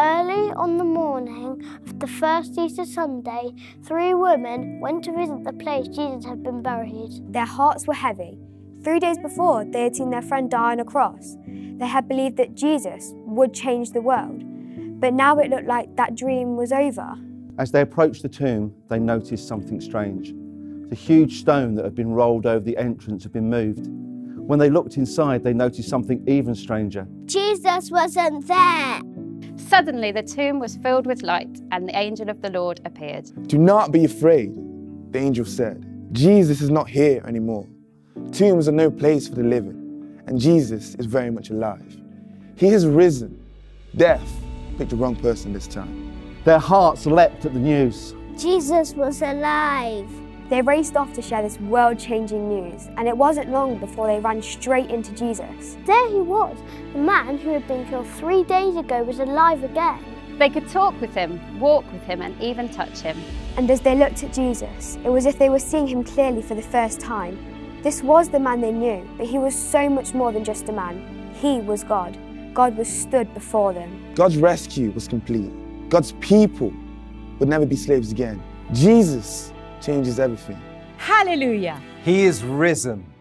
Early on the morning of the first Easter Sunday, three women went to visit the place Jesus had been buried. Their hearts were heavy. Three days before, they had seen their friend die on a cross. They had believed that Jesus would change the world. But now it looked like that dream was over. As they approached the tomb, they noticed something strange. The huge stone that had been rolled over the entrance had been moved. When they looked inside, they noticed something even stranger. Jesus wasn't there. Suddenly the tomb was filled with light, and the angel of the Lord appeared. Do not be afraid, the angel said. Jesus is not here anymore. Tombs are no place for the living, and Jesus is very much alive. He has risen. Death picked the wrong person this time. Their hearts leapt at the news. Jesus was alive. They raced off to share this world changing news, and it wasn't long before they ran straight into Jesus. There he was. The man who had been killed three days ago was alive again. They could talk with him, walk with him, and even touch him. And as they looked at Jesus, it was as if they were seeing him clearly for the first time. This was the man they knew, but he was so much more than just a man. He was God. God was stood before them. God's rescue was complete. God's people would never be slaves again. Jesus changes everything. Hallelujah. He is risen.